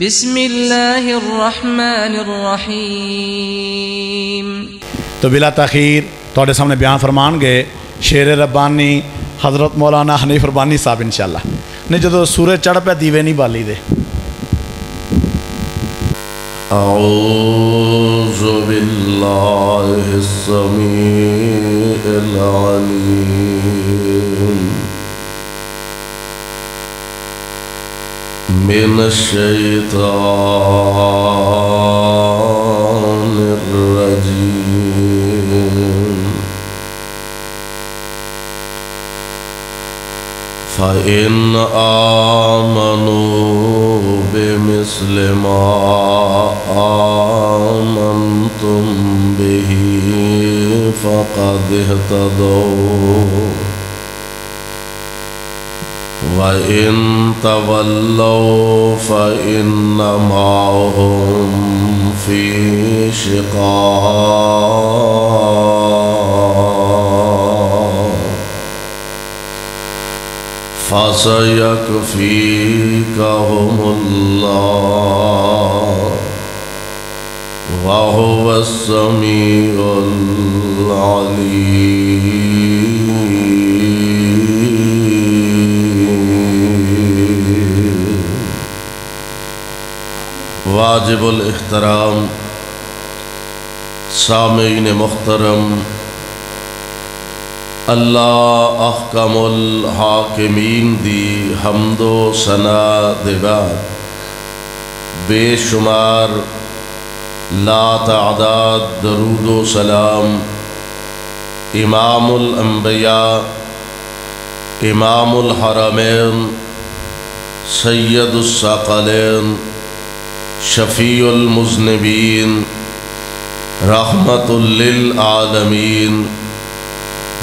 بسم الله الرحمن الرحيم تو بلا تاخیر تھوڑے سامنے بیان فرمان گئے شیر ربانی حضرت مولانا حنیف ربانی صاحب انشاءاللہ۔ نہیں جدو سورج چڑھ پہ دیوے نہیں بالی دے۔ أعوذ بالله السميع العليم من الشيطان الرجيم. فإن آمنوا بمثل ما آمنتم به فقد اهتدوا. وإن تولوا فإنما هم في شقاق فسيكفيكهم الله وهو السميع العليم واجب الاحترام، سامعین محترم، اللہ احکم الحاکمین دی حمد و ثنا دے بے شمار لا تعداد درود و سلام امام الانبیاء، امام الحرمین، سید الثقلین شفیع المذنبین، رحمت للعالمین،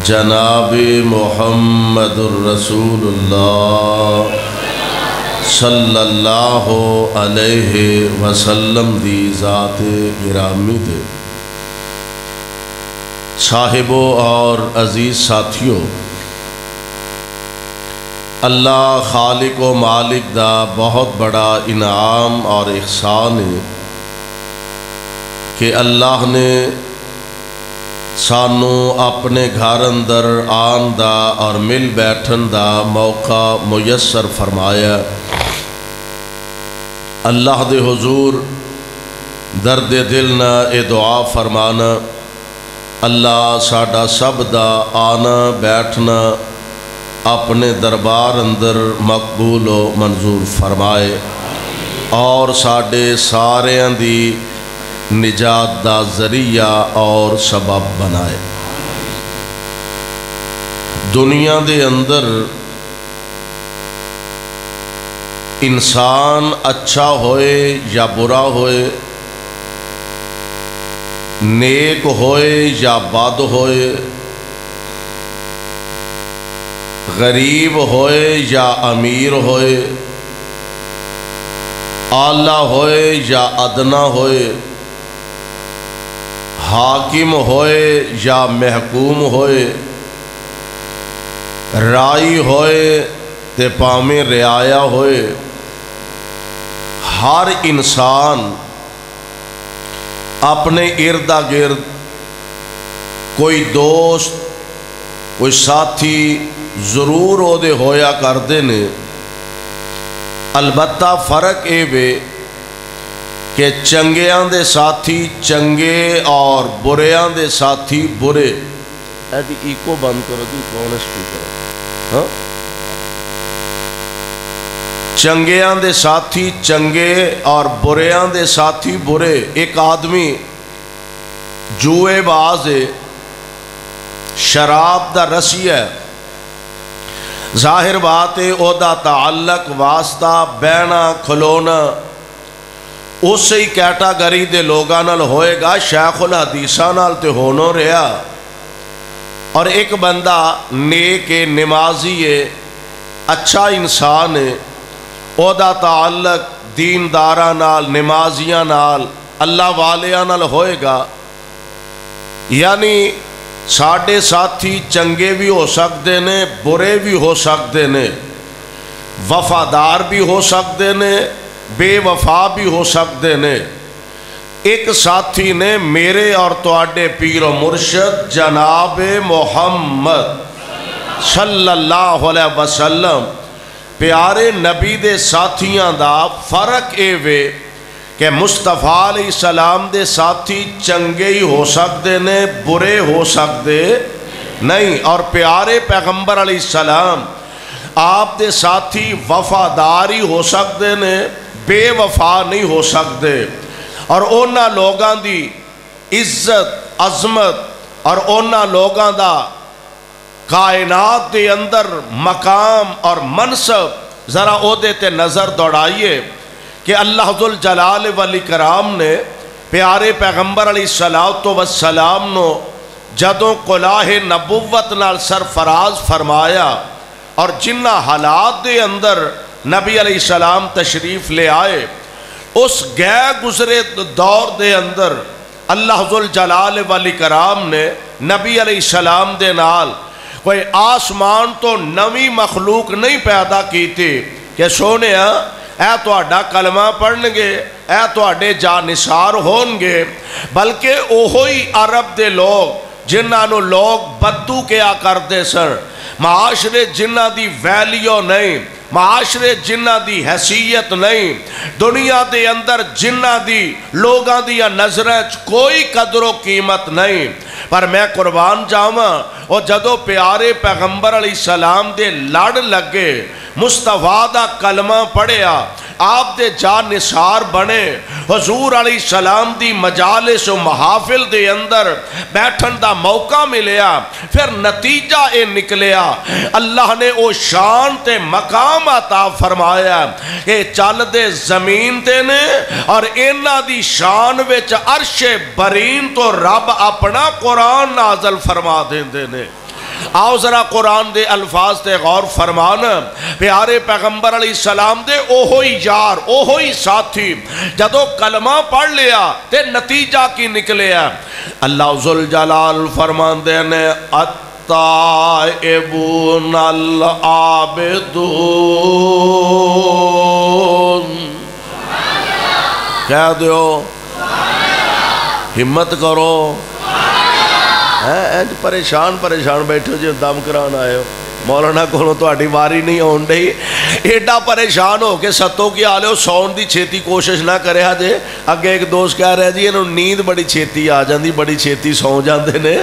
جناب محمد الرسول اللہ صلی اللہ علیہ وسلم دی ذات گرامی دے۔ صاحبوں اور عزیز ساتھیوں اللہ خالق و مالک دا بہت بڑا انعام اور احسان ہے کہ اللہ نے سانو اپنے گھر اندر آن دا اور مل بیٹھن دا موقع میسر فرمایا۔ اللہ دے حضور درد دل نہ اے دعا فرمانا۔ اللہ ساڈا سب دا آنا بیٹھنا اپنے دربار اندر مقبول و منظور فرمائے اور ساڈے ساریاں دی نجات دا ذریعہ اور سبب بنائے۔ دنیا دے اندر انسان اچھا ہوئے یا برا ہوئے، نیک ہوئے یا بد ہوئے غریب ہوئے یا امیر ہوئے آلہ ہوئے یا ادنا ہوئے، حاکم ہوئے یا محکوم ہوئے، رائی ہوئے تے پامیں رعایا ہوئے، ہر انسان اپنے اردا گرد، کوئی دوست، کوئی ساتھی ضرور او دے ہویا کردے نے۔ البتہ فرق اے وے کہ چنگیاں دے ساتھی چنگے اور بریاں دے ساتھی برے۔ ایدی ایکو بند کرو دی کون سپیکر ہاں؟ چنگیاں دے ساتھی چنگے اور بریاں دے ساتھی برے۔ ایک آدمی جوئے باز شراب دا رسی ہے۔ ظاہر بات ہے او دا تعلق واسطہ بہنا، کھلونا اس ہی کیٹاگری دے لوگاں نال ہوئے گا، شیخ الحدیثہ نال تے ہونو رہا اور ایک بندہ نیک نمازی ہے اچھا انسان ہے او دا تعلق دینداراں نال، نمازیاں نال، اللہ والیاں نال ہوئے گا۔ یعنی ساڑھے ساتھی چنگے بھی ہو سکتے نے برے بھی ہو سکتے نے وفادار بھی ہو سکتے نے بے وفا بھی ہو سکتے نے ایک ساتھی نے میرے اور تواڈے پیر و مرشد جناب محمد صلی اللہ علیہ وسلم پیارے نبی دے ساتھیاں دا فرق اے وے کہ مصطفیٰ علیہ السلام دے ساتھی چنگے ہی ہو سکتے نے، برے ہو سکتے نہیں۔ اور پیارے پیغمبر علیہ السلام، آپ دے ساتھی وفادار ہی ہو سکتے نے، بے وفا نہیں ہو سکتے۔ اور اونا لوگاں دی عزت، عظمت، اور اونا لوگاں دا کائنات دے اندر مقام اور منصب، ذرا او دیتے نظر دوڑائیے۔ کہ اللہ ذل جلال والی کرام نے پیارے پیغمبر علیہ السلام نو جدوں قلاہ نبوت نال سرفراز فرمایا اور جنہ حالات دے اندر نبی علیہ السلام تشریف لے آئے، اس گئے گزرے دور دے اندر اللہ ذل جلال والی کرام نے نبی علیہ السلام دے نال کوئی آسمان تو نوی مخلوق نہیں پیدا کی تھی کہ سونے ہاں، اے تو اڈا کلمہ پڑھن گے اے تو اڈے نثار ہون گے بلکہ اوہوئی عرب دے لوگ جنہاں نو لوگ بدو کیا کرتے سر معاشرے جنہ دی ویلیو نہیں، معاشرے جنہ دی حیثیت نہیں۔ دنیا دے اندر جنہ دی، لوگاں دیا نظریں کوئی قدر و قیمت نہیں۔ پر میں قربان جاواں اور جدو پیارے پیغمبر علیہ السلام دے لڑ لگے مصطفیٰ دا کلمہ پڑھیا آپ دے جا نثار بنے۔ حضور علیہ السلام دی مجالس و محافل دے اندر بیٹھن دا موقع ملیا۔ پھر نتیجہ اے نکلیا۔ اللہ نے او شان تے مقام عطا فرمایا۔ اے چل دے زمین تے نے اور اینا دی شان وچ عرش برین تو رب اپنا قرآن نازل فرما دیں دے نے۔ آؤ ذرا قرآن دے الفاظ تے غور فرمان۔ پیارے پیغمبر علیہ السلام دے اوہوئی یار، اوہوئی ساتھی۔ جدو کلمہ پڑھ لیا تے نتیجہ کی نکلیا اللہ ذل فرمان دے نے التائبون العابدون۔ کہہ دیو، ہمت کرو۔ ہے پریشان پریشان بیٹھے ہو جی دم کران آئے ہو مولانا کو تاری واری نہیں آن ڈی ایڈا پریشان ہو کے ستوں کی آلے ہو سون دی چھیتی کوشش نہ کرے ہاں جے اگے ایک دوست کہہ رہے جی انہوں نیند بڑی چھیتی آ جاندی بڑی چھیتی سو جاندے نے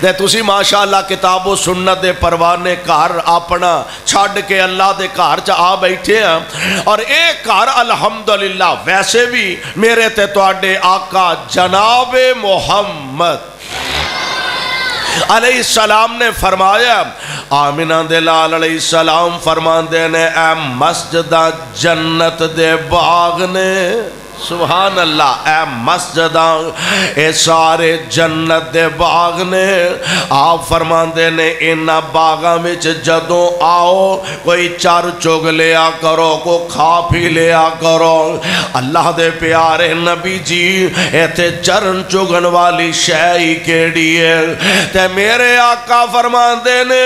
تے تسی ماشاءاللہ کتاب و سنت دے پروانے کار اپنا چھڑ کے اللہ دے کار چا آ بیٹھے ہیں اور ایک کار الحمدللہ ویسے بھی میرے تے تو آقا جناب محمد علیہ السلام نے فرمایا، آمینہ دلال علیہ السلام فرما دے نے، اے مسجدہ جنت دے باغ نے۔ سبحان اللہ اے مسجدہ اے سارے جنت دے باغ نے، آپ فرمان دے نے انہ باغا میں جدوں آؤ، کوئی چار چوگ لیا کرو کو کھا پھی لیا کرو۔ اللہ دے پیارے نبی جی اے چرن چوگن والی شہی کیڑی ہے؟ تے میرے آقا فرمان دے نے،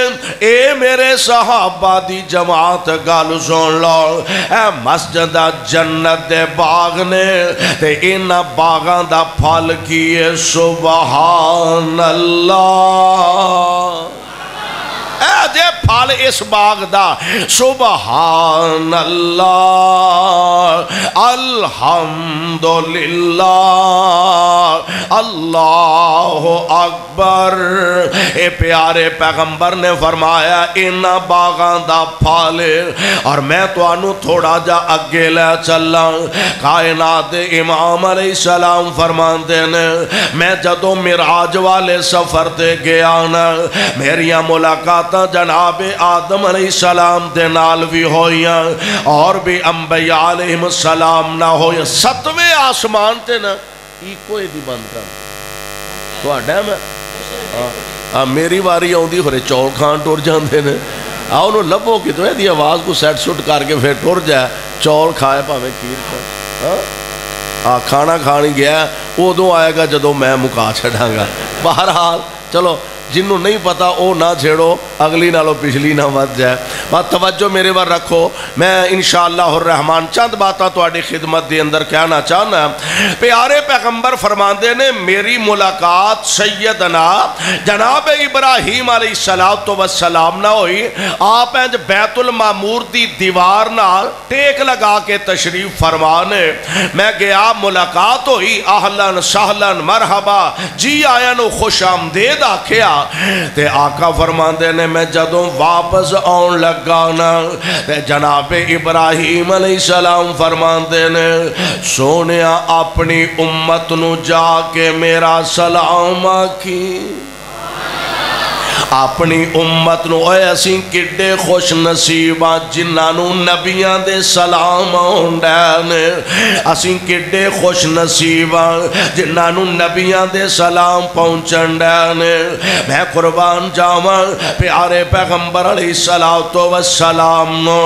اے میرے صحابہ دی جماعت گالو سن لو۔ اے مسجدہ جنت دے باغ نے نے تے اینا باغاں دا پھال کیے سبحان اللہ اے دے پھال اس باغ دا۔ سبحان اللہ الحمدللہ، اللہ اکبر۔ اے پیارے پیغمبر نے فرمایا اینا باغان دا پھال اور میں تو تھوڑا جا اگے لے چلا کائنات امام علیہ السلام فرمان دینے میں جدو مراج والے سفر دے گیا نا، میریاں ملاقات جناب آدم علیہ السلام دے نال بھی ہوئیاں اور بھی انبیاء علیہ السلام نہ ہوئے ستوے آسمان تے نا ایکو دی بند کر تو آڈا میں میری واری آؤں دی خورے چول کھان ٹور جان دے نے آؤں نو لبو کی تو ہے دی آواز کو سیٹ سوٹ کر کے پھر ٹور جائے چول کھائے پا میں کھیر کھائے کھانا کھانی گیا وہ دو جنہوں نہیں پتا او نہ چھیڑو، اگلی نالو پچھلی نہ مت جائے۔ بات توجہ میرے بار رکھو، میں انشاءاللہ الرحمن چند باتاں تو خدمت دی اندر کہنا چاہنا۔ پیارے پیغمبر فرماندے نے، میری ملاقات سیدنا جناب ابراہیم علیہ السلام نہ ہوئی، آپ ہیں بیت المامور دی دیوار نہ ٹیک لگا کے تشریف فرمانے میں گیا، ملاقات ہوئی اہلن سہلن مرحبا جی آیا نو خوش آمدید آکھیا۔ تے آقا فرماندے نے میں جدوں واپس آن لگانا تے جناب ابراہیم علیہ السلام فرماندے نے، سونیا اپنی امت نو جا کے میرا سلام آکی اپنی امت نو اے اسیں کڈے خوش نصیباں جنہاں نو نبیاں دے سلام آنڈین اسیں کڈے خوش نصیباں جنہاں نو نبیاں دے سلام پہنچنڈین میں قربان جاواں پیارے پیغمبر علیہ السلام نو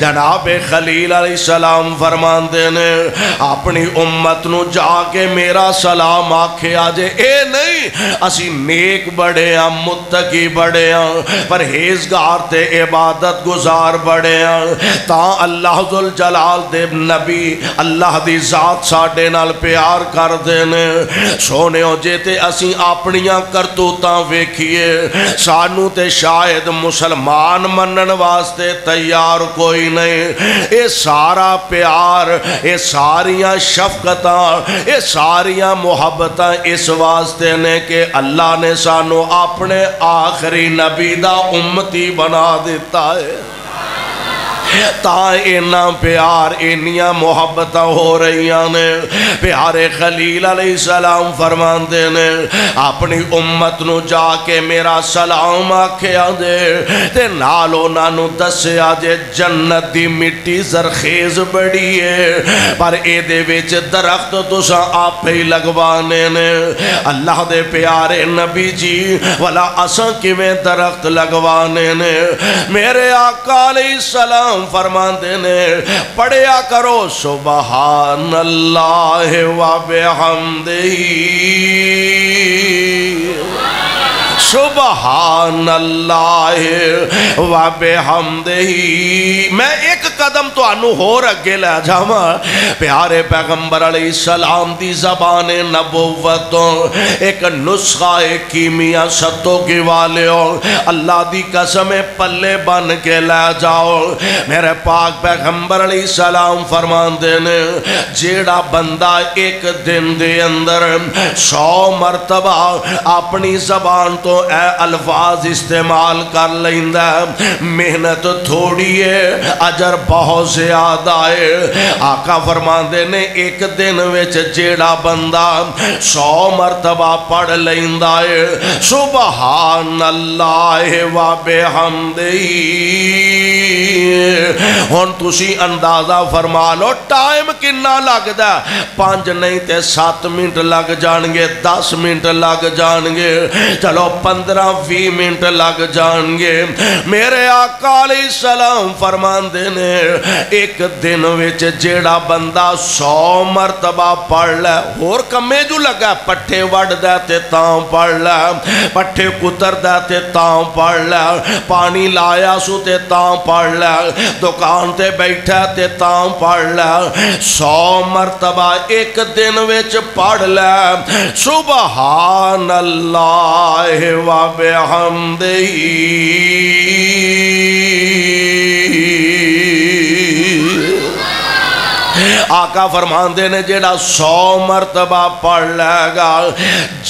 جناب خلیل علیہ السلام فرمان دینے اپنی امت نو جا کے میرا سلام آکھے آجے اے نہیں اسی نیک بڑے ہیں متقی بڑے ہیں پرہیزگار تے عبادت گزار بڑے ہیں تا اللہ ذوالجلال دے نبی اللہ دی ذات ساڑے نال پیار کر دینے سونے ہو جیتے اسی اپنیاں کرتوتاں ویکھئے سانو تے شاید مسلمان منن واسطے تیار کوئی نہیں۔ اے سارا پیار، اے ساریاں شفقتاں، اے ساریاں محبتاں اس واسطے نے کہ اللہ نے سانو اپنے آخر آخری نبی دا امتی بنا دیتا ہے تا اینا پیار اینیاں محبت ہو رہی نے پیارے خلیل علیہ السلام فرمان دینے اپنی امت نو جا کے میرا سلام آکھیا دے تے نالو نانو دسے آجے جنت دی مٹی زرخیز بڑی ہے پر اے دے ویچ درخت تو سا آپ ہی لگوانے نے اللہ دے پیارے نبی جی والا اساں کی میں درخت لگوانے نے میرے آقا علیہ السلام امام فرما دینے پڑھیا کرو سبحان اللہ و بحمدہی سبحان اللہ و بحمدہی میں ایک قدم تو انو ہو رگے لے جاما پیارے پیغمبر علیہ السلام دی زبان نبوتوں، ایک نسخہ کیمیا ستوں کی والے اللہ دی قسم پلے بن کے لے جاؤ۔ میرے پاک پیغمبر علیہ السلام فرمان دینے جیڑا بندہ ایک دن دے اندر سو مرتبہ اپنی زبان تو تو اے الفاظ استعمال کر لیندہ محنت تھوڑی ہے، اجر بہت زیادہ ہے۔ آقا فرمان دینے ایک دن ویچ جیڑا بندہ سو مرتبہ پڑھ لیندہ ہے۔ سبحان اللہ و بحمدہی ہون تسی اندازہ فرما لو، ٹائم کننا لگ دا پانچ نہیں تے سات منٹ لگ جانگے، دس منٹ لگ جانگے۔ چلو پندرہ وی منٹ لگ جانگے۔ میرے آقا علیہ السلام فرمان دینے ایک دن ویچ جیڑا بندہ سو مرتبہ پڑھ لے اور کمے جو لگا، پٹھے وڑ دیتے تاں پڑھ لے، پٹھے کتر دیتے تاں پڑھ لے، پانی لایا سو تے تاں پڑھ لے، دکان تے بیٹھا تے تاں پڑھ لے۔ سو مرتبہ ایک دن ویچ پڑھ لے۔ سبحان اللہ۔ و آقا فرمان دینے جیڑا سو مرتبہ پڑھ لے گا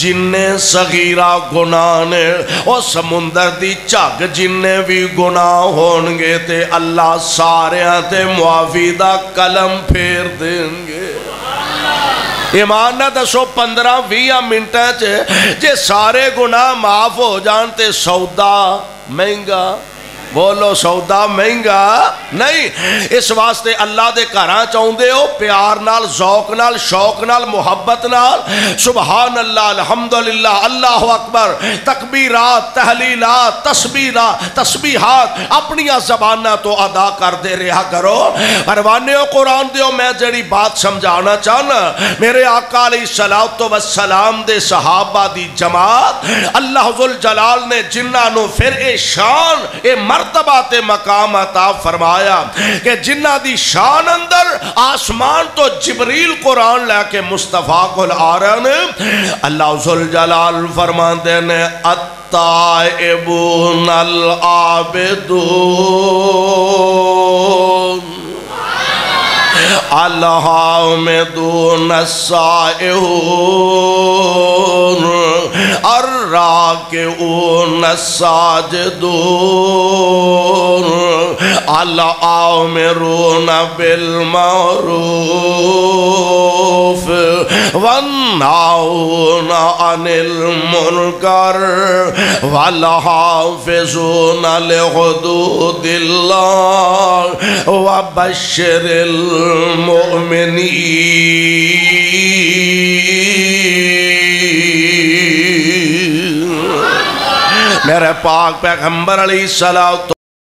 جننے صغیرہ گناہ نے، او سمندر دی چاک جننے بھی گناہ ہونگے تے اللہ سارے تے معافیدہ قلم پھیر دیں گے۔ ایمان نہ دسو، پندرہ ویہ منٹیں چھے جے سارے گناہ معاف ہو جانتے سودا مہنگا بولو سودا مہنگا؟ نہیں، اس واسطے اللہ دے گھراں چاہندے ہو، پیار نال، ذوق نال، شوق نال، محبت نال۔ سبحان اللہ الحمدللہ، اللہ اکبر۔ تکبیرات، تحلیلات، تسبیحات تسبیحات اپنی زبانہ تو ادا کر دے رہا کرو۔ پروانے ہو قرآن دیو، میں جڑی بات سمجھانا چاہنا، میرے آقا علیہ الصلوۃ والسلام دے صحابہ دی جماعت، اللہ ذل جلال نے جنہاں نو پھر اے شان، اے مرتبہ تے مقام عطا فرمایا کہ جنہ دی شان اندر آسمان تو جبریل قرآن لے کے مصطفیٰ کو آرہن اللہ ذل جلال فرمان دینے التائبون العابدون۔ الحامدون السائحون۔ الراکعون الساجدون الامرون بالمعروف والناؤون عن المنکر والحافظون لحدود اللہ وبشر المؤمنین. میرے پاک پیغمبر علیہ السلام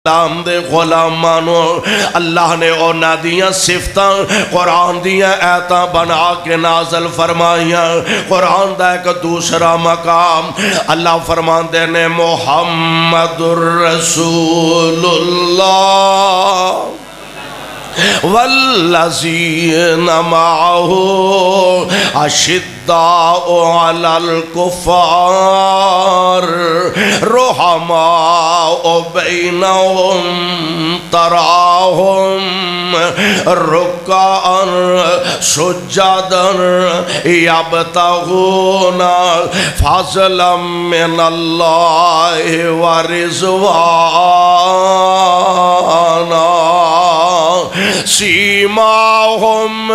سلام دے غلامانو اللہ نے او نادیاں صفتاں قرآن دیاں ایتاں بنا کے نازل فرمائیاں۔ قرآن دا ایک دوسرا مقام اللہ فرمان دے نے محمد الرسول اللہ۔ والذين معه أشداء على الكفار رحماء بينهم تراهم ركعا سجدا يبتغون فضلا من الله ورزوان سیماهم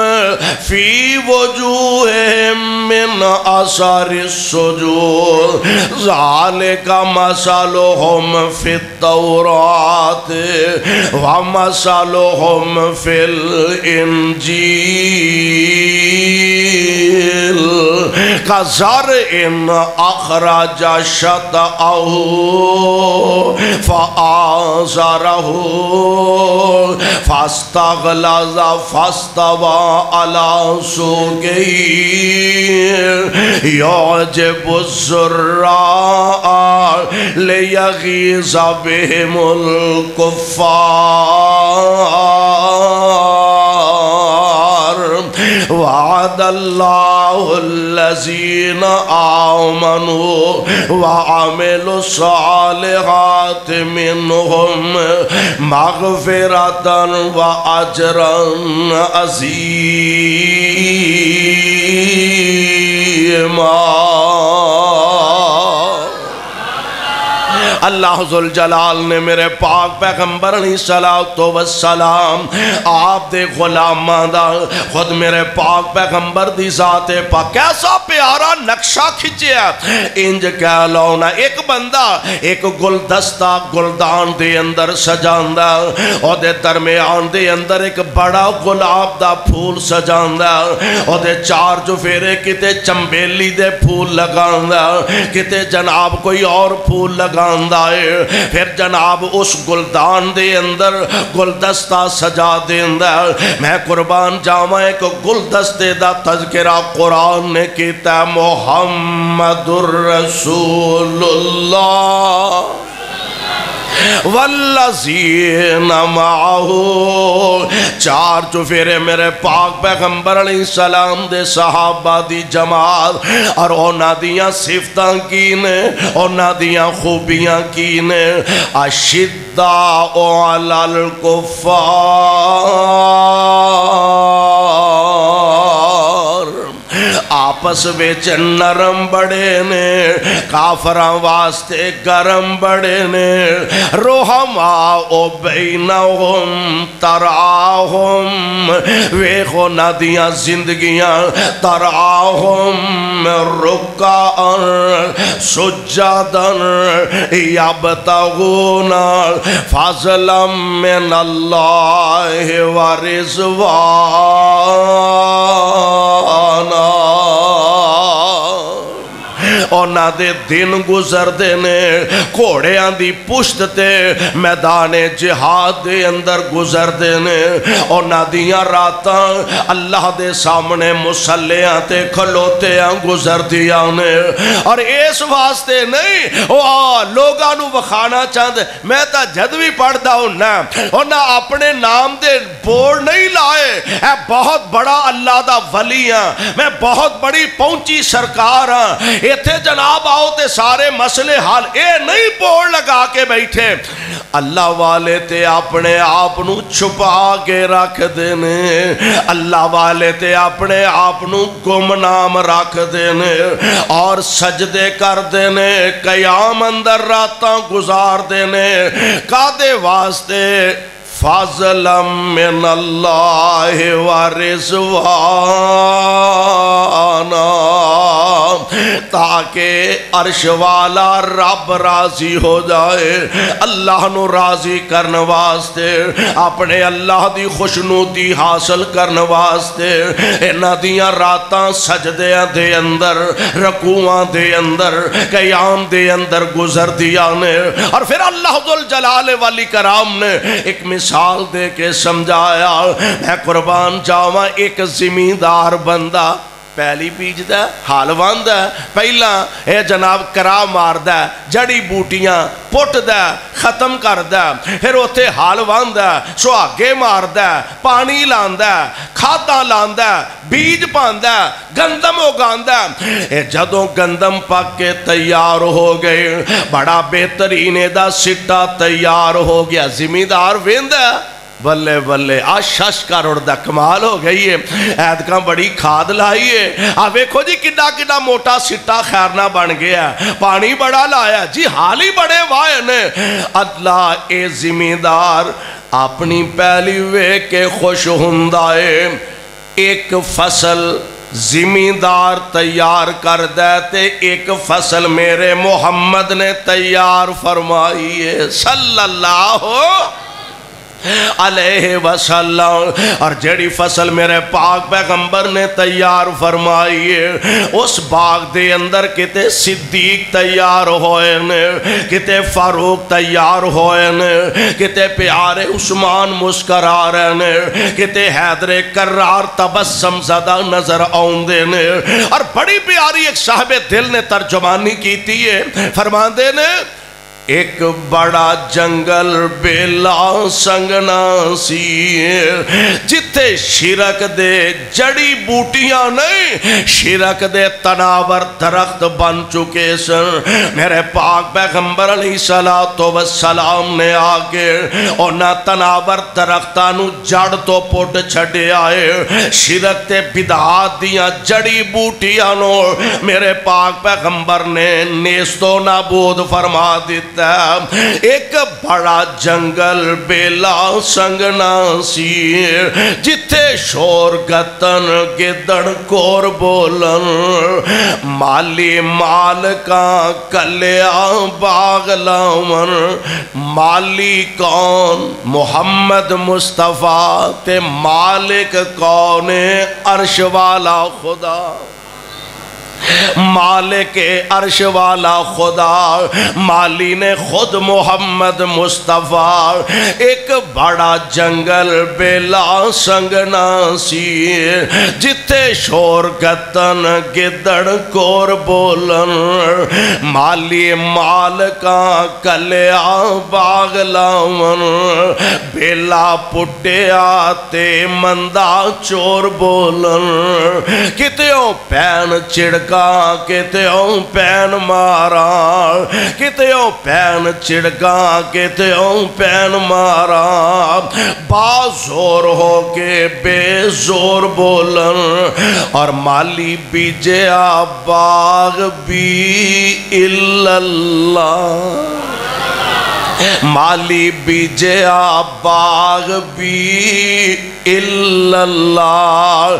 فی وجوہم من اثر السجود، ذالک مسلهم فی التورات ومسلهم فی الانجیل. کزر ان اخرج شتعه فآزره، فاستغلظ، فاستوى على سوقه. يعجب الزراء ليغيظ بهم الكفار وعد الله الذين آمنوا وعملوا الصالحات منهم مغفرة وأجرا عظيما. اللہ ذل نے میرے پاک پیغمبر علیہ السلام آپ دے غلامان دا خود میرے پاک پیغمبر دی ذات پاک کیسا پیارا نقشہ کھچیا انج کہہ لونا ایک بندہ ایک گلدستہ گلدان دے اندر سجاندہ اور دے درمیان دے اندر ایک بڑا گلاب دا پھول سجاندہ اور دے چار جو فیرے کتے چمبیلی دے پھول لگاندہ، کتے جناب کوئی اور پھول آندہ ہے پھر جناب اس گلدان دے اندر گلدستہ سجا دے اندر میں قربان جاما ایک گلدستے دا تذکرہ قرآن نے کیتا محمد الرسول اللہ والذین معہو چار جو پھرے میرے پاک پیغمبر علیہ السلام دے صحابہ دی جماعت، اور اونا دیاں صفتاں کینے اونا دیاں خوبیاں کینے اشداء علی الکفار۔ آپس بچ نرم بڑے نے، کافراں واسطے گرم بڑے نے۔ روحما او بینہم، تراہم۔ ویخو ندیاں زندگیاں، تراہم۔ رکعن سجدن یبتغون۔ فضلا من اللہ ورزوانا انہ دے دن گزر دینے کوڑیاں دی پشت تے میدان جہاد دے اندر گزر دینے انہ دیاں راتاں اللہ دے سامنے مسلیاں تے کھلوتیاں گزر دیاں نے۔ اور اس واسطے نہیں لوگاں نو وکھانا چاہتے میں تا جد بھی پڑھدا ہوں ہاں، نا اپنے نام دے بور نہیں لائے۔ اے بہت بڑا اللہ دا ولی ہاں میں بہت بڑی پہنچی سرکار ہاں۔ ایتھے جناب جناب آؤ تے سارے مسئلے حال اے نہیں بوڑ لگا کے بیٹھے۔ اللہ والے تے اپنے آپنو چھپا کے رکھ دینے۔ اللہ والے تے اپنے آپنو گمنام رکھ دینے۔ اور سجدے کر دینے۔ قیام اندر راتاں گزار دینے۔ قادے واسطے فضلا من اللہ ورزوانا تاکہ عرش والا رب راضی ہو جائے، اللہ نو راضی کرنے واسطے، اپنے اللہ دی خوشنودی حاصل کرنے واسطے انہ دیاں راتاں سجدیاں دے اندر، رکوعاں دے اندر، قیام دے اندر گزر دیا نے۔ اور پھر اللہ جلال والی کرام نے ایک مثال دے کے سمجھایا میں قربان جاواں ایک زمیندار بندہ پہلی بیج دا حال وان دا پہلا اے جناب کرا مار دا جڑی بوٹیاں پٹ دا ختم کر دا پھر ہوتے حال وان دا سواگے مار دا پانی لان دا کھاتا لان دا بیج پان دا گندم اگان دا اے جدوں گندم پاک کے تیار بلے بلے آج شش کا رڑ کمال ہو گئی ہے۔ ایدکاں بڑی کھاد لائی ہے۔ آ ویکھو جی کڈا کڈا موٹا سٹا خیرنا بن گیا۔ پانی بڑا لایا۔ جی حال ہی بڑے وائے نے اللہ اے زمیندار، اپنی پہلی وے کے خوش ہندائے ایک فصل زمیندار تیار کر دیتے ایک فصل میرے محمد نے تیار فرمائی ہے۔ صلی اللہ ہو علیہ وسلم۔ اور جڑی فصل میرے پاک پیغمبر نے تیار فرمائی ہے، اس باغ دے اندر کتے صدیق تیار ہوئے نے، کتے فاروق تیار ہوئے نے، کتے پیارے عثمان مسکرا رہے نے، کتے حیدر کرار تبسم زدہ نظر آن دے نے۔ اور بڑی پیاری ایک صاحب دل نے ترجمانی کیتی ہے فرمان دے نے ایک بڑا جنگل بیلا سنگنا سی۔ جتے شرک دے جڑی بوٹیاں نہیں، شرک دے تناور درخت بن چکے سن۔ میرے پاک پیغمبر علیہ السلام نے آگے اور نہ تناور درختانو جڑ تو پوٹ چھڑے آئے شرک تے بدعات دیاں جڑی بوٹیاں نو۔ میرے پاک پیغمبر نے نیستو نابود فرما دیتا ایک بڑا جنگل بیلا سنگنا سی جتے شور گتن گدڑ کور بولن۔ مالی مال کا کلیا باغ لاون۔ مالی کون؟ محمد مصطفیٰ تے مالک کون؟ عرش والا خدا۔ مالک عرش والا خدا، مالی نے خود محمد مصطفیٰ۔ ایک بڑا جنگل بیلا سنگنا سی جتے شور گتن گدڑ کور بولن۔ مالی مال کا کلیا باغ لاون۔ بیلا پٹیا تے مندہ چور بولن۔ کتیوں پین چڑکا چڑکا کتے او پین مارا کتے او پین چڑکا کتے پین مارا با زور ہو کے بے زور بولن اور مالی بیجے باغ بھی اللہ مالی بیجے باغ بھی اللہ۔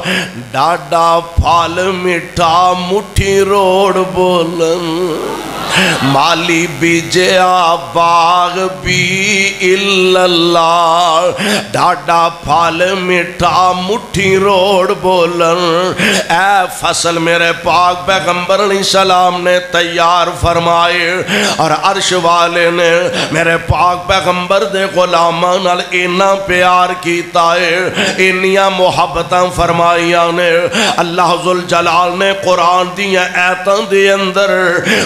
ڈاڈا پھال مٹھا مٹھی روڑ بولن۔ مالی بیجے باغ بھی اللہ۔ ڈاڈا پھال مٹھا مٹھی روڑ بولن۔ اے فصل میرے پاک پیغمبر علیہ السلام نے تیار فرمائے اور عرش والے نے میرے میرے پاک پیغمبر دے غلامان نال اینا پیار کیتا ہے انیاں محبتاں فرمائیاں نے۔ اللہ ذوالجلال نے قرآن دیا ایتاں دے اندر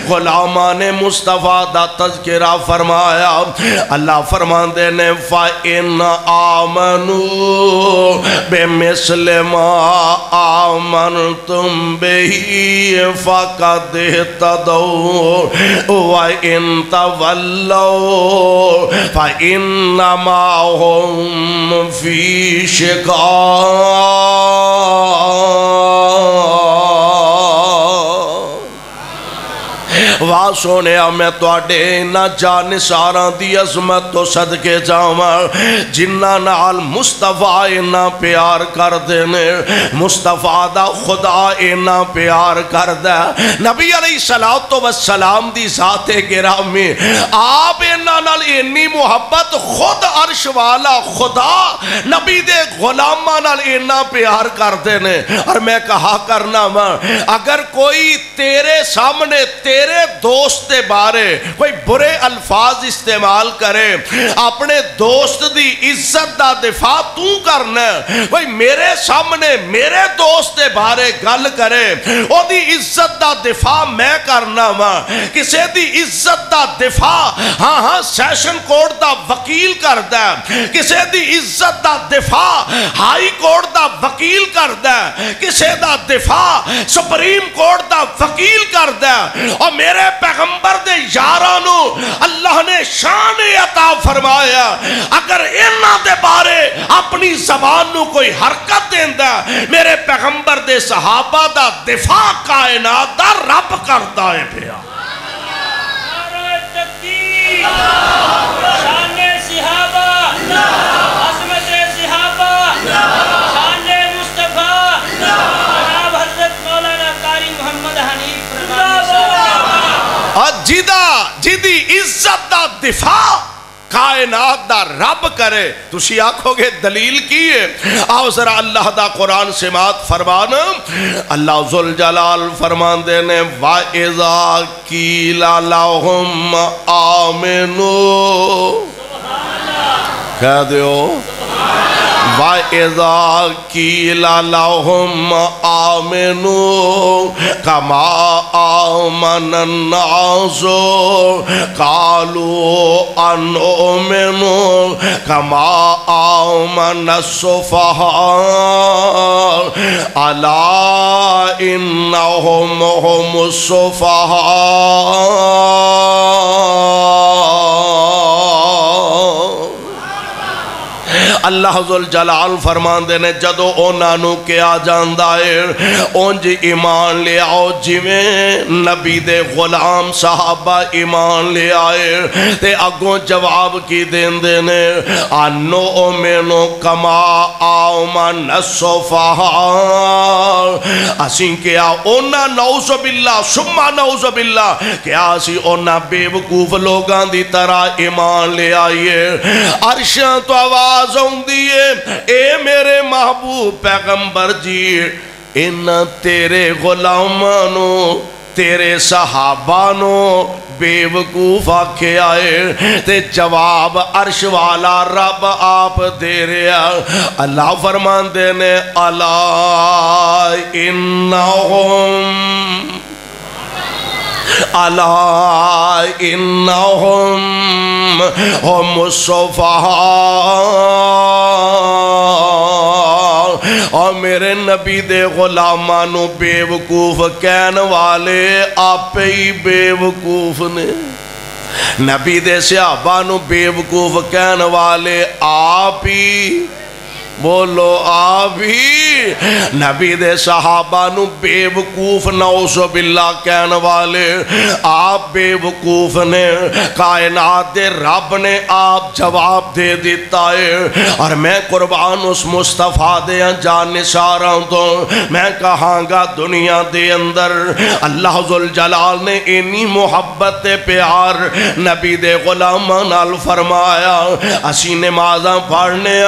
غلامان مصطفیٰ دا تذکرہ فرمایا۔ اللہ فرمان دے نے فَإِنْ آمَنُوا بِمِثْلِ مَا آمَنْتُمْ بِهِ فَقَدْ اهْتَدَوْا وَإِنْ تَوَلَّوْا فَإِنَّمَا هُمْ فِي شِقَاقٍ واہ سونے میں توڑے نہ جان سارا دی عظمت تو صدقے جاواں جنہ نال مصطفیٰ اینا پیار کر دینے مصطفیٰ دا خدا اینا پیار کر دے نبی علیہ السلام دی ذات گرامی آپ اینا نال اینی محبت خود عرش والا خدا نبی دے غلامہ نال اینا پیار کر دینے اور میں کہا کرنا ماں اگر کوئی تیرے سامنے تیرے دوست بارے کوئی برے الفاظ استعمال کرے، اپنے دوست دی عزت دا دفاع تو کرنا، کوئی میرے سامنے میرے دوست بارے گل کرے، او دی عزت دا دفاع میں کرنا وا۔ کسے دی عزت دا دفاع ہاں ہاں سیشن کورٹ دا وکیل کردا ہے۔ کسے دی عزت دا دفاع، ہائی کورٹ دا وکیل کردا ہے۔ کسے دا دفاع، سپریم کورٹ دا وکیل کردا ہے۔ اور میرے میرے پیغمبر دے یارانو اللہ نے شان عطا فرمایا۔ اگر انہ دے بارے اپنی زبان نو کوئی حرکت دیندہ میرے پیغمبر دے صحابہ دا دفاع کائنات دا رب کرتا ہے پیا۔ نعرہ تکبیر شان صحابہ۔ عظمت جیدہ جیدی عزت دا دفاع کائنات دا رب کرے۔ تُسی آنکھو گے دلیل کیے آو ذرا اللہ دا قرآن سمات فرمان اللہ ذوالجلال فرمان دینے وَإِذَا قِيلَ لَهُمْ آمِنُوا۔ کہہ دیو۔ سبحان اللہ وَإِذَا قِيلَ لَهُمْ آمِنُوا كَمَا آمَنَ النَّاسُ قَالُوا أَنُؤْمِنُ كَمَا آمَنَ السُّفَهَاءُ أَلَا إِنَّهُمْ هُمُ السُّفَهَاءُ اللہ ذوالجلال فرمان دینے جدو اونانو کیا جاندہ ہے، اونج ایمان لے آؤ، جویں نبی دے غلام صحابہ ایمان لے آئے، تے اگوں جواب کی دین دینے آنو اومینو کما آؤ من صفحہ اسیں کیا اونا نعوذ باللہ سمہ نعوذ باللہ، کیا اسی اونا بے وقوف لوگان دی طرح ایمان لے آئیے۔ عرشاں تو آواز ہوں دیئے اے میرے محبوب پیغمبر جی ان تیرے غلامانو، تیرے صحابانو بے وقوف آکھے آئے۔ تے جواب عرش والا رب آپ دے رہا۔ اللہ فرمان دینے اللہ انہم الا انہم ہم الصفحاء میرے نبی دے غلاماں نو بے وقوف کہن والے آپے ہی بے وقوف نے۔ نبی دے صحابہ نو بے وقوف کہن والے آپ ہی بولو آپ نبی دے صحابہ نو بے وقوف نعوذ باللہ کہن والے آپ بے وقوف نے کائنات دے رب نے آپ جواب دے دیتا ہے اور میں قربان اس مصطفیٰ دے جان نثاراں تو میں کہاں گا دنیا دے اندر اللہ ذوالجلال نے انی محبت تے پیار نبی دے غلاماں نال فرمایا اسی نمازاں پڑھنے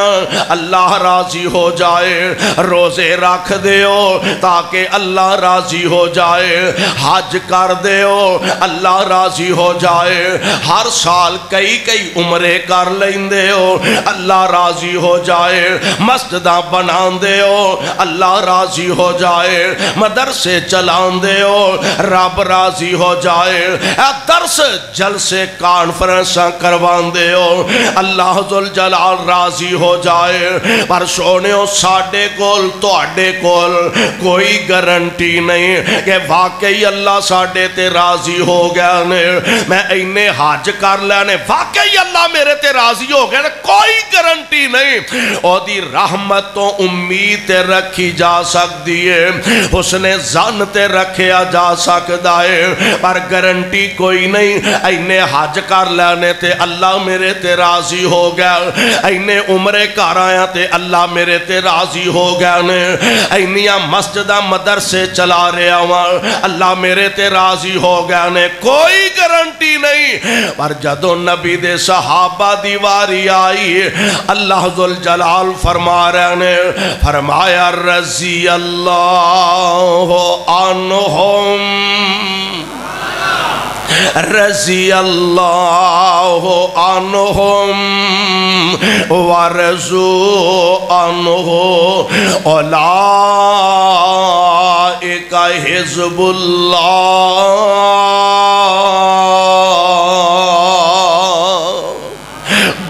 اللہ راضی ہو جائے، روزے رکھ دیو تاکہ اللہ راضی ہو جائے، حج کر دیو اللہ راضی ہو جائے۔ ہر سال کئی کئی عمرے کر لیں دیو اللہ راضی ہو جائے۔ مسجدہ بنان دیو اللہ راضی ہو جائے۔ مدرسے چلان دیو رب راضی ہو جائے۔ اے درس جلسے کانفرنساں کروان دیو اللہ ذوالجلال راضی ہو جائے۔ پر سونے ساڑے کول تو اڈے کول کوئی گرنٹی نہیں کہ واقعی اللہ ساڑے تے راضی ہو گیا نے میں اینے حاج کر لینے واقعی اللہ میرے تے راضی ہو گیا نے کوئی گرنٹی نہیں او دی رحمت تو امید تے رکھی جا سکتی ہے حسن زن تے رکھیا جا سکتا ہے پر گرنٹی کوئی نہیں اینے حج کر لینے تے اللہ میرے تے راضی ہو گیا اینے عمرے کر آیا تے اللہ میرے تے راضی ہو گیا نے۔ اینیاں مسجدہ مدرسے چلا رہا ہوں اللہ میرے تے راضی ہو گیا نے۔ کوئی گرنٹی نہیں۔ پر جدو نبی دے صحابہ دیواری آئی، اللہ ذوالجلال فرما رہے نے۔ فرمایا، رضی اللہ عنہم۔ رضی اللہ عنہم ورزو عنہ اولائک حزب اللہ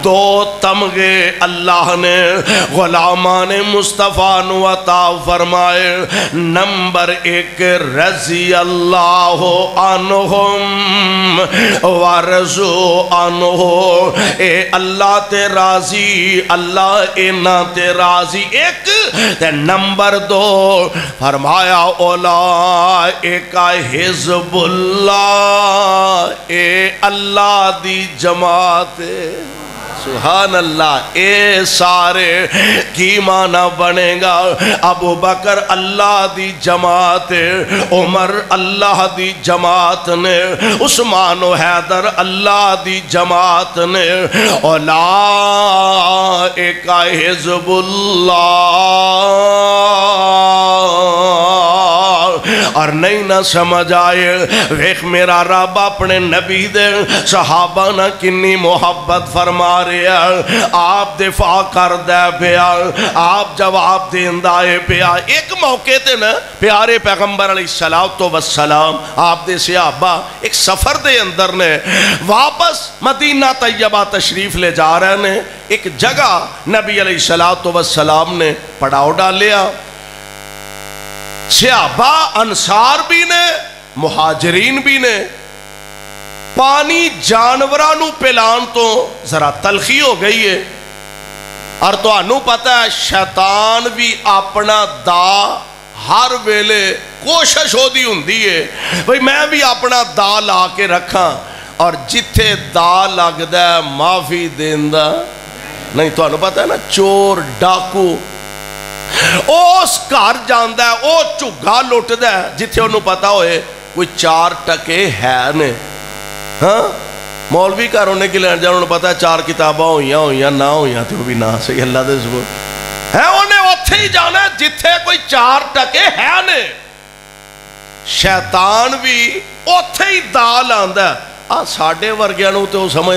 دو تمغے اللہ نے، غلامان مصطفیٰ نو فرمائے۔ نمبر ایک، رضی اللہ عنہم۔ ورزو عنہ۔ اے اللہ تے راضی، اللہ اینا تے راضی۔ ایک، تے نمبر دو، فرمایا اولائک حزب اللہ اے اللہ دی جماعت۔ سبحان اللہ اے سارے کی معنی بنے گا۔ ابو بکر اللہ دی جماعت، عمر اللہ دی جماعت نے، عثمان و حیدر اللہ دی جماعت نے، اولائک حزب اللہ۔ اور نہیں نہ سمجھ آئے۔ ویخ میرا رب اپنے نبی دے۔ صحابہ نہ کنی محبت فرما رہے۔ ہیں آپ دفاع کر دے پیا۔ آپ جواب دیندائے پیا۔ ایک موقع تے نا، پیارے پیغمبر علیہ السلام آپ دے صحابہ ایک سفر دے اندر نے واپس مدینہ طیبہ تشریف لے جا رہے نے۔ ایک جگہ نبی علیہ السلام نے پڑاؤ ڈالیا۔ صحابہ انصار بھی نے، مہاجرین بھی نے، پانی جانورانو پلان تو ذرا تلخی ہو گئی ہے۔ اور تو انو پتا ہے، شیطان بھی اپنا دا ہر ویلے کوشش ہو دی ہوں دیئے بھئی میں بھی اپنا دا لا کے رکھاں، اور جتھے دا لگ دا ہے، معافی دیندہ نہیں تو انو پتا ہے نا، چور، ڈاکو اس کار جاندہ ہے او چگا لوٹ دا ہے جتھے انو پتا ہوئے کوئی چار ٹکے ہے نے ہاں مولوی گھر ہونے کی لین جانا پتا ہے چار کتاباں ہوئیاں ہوئیاں نہ ہوئیاں تو بھی نہ صحیح اللہ دے سبور ہے انہیں اتھے ہی جانا ہے جتھے کوئی چار ٹکے ہے نے شیطان بھی اتھے ہی دال آندہ ہے آ ساڑھے ورگیاں تو سمجھ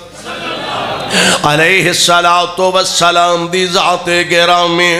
علیہ السلام دی ذات گرامی،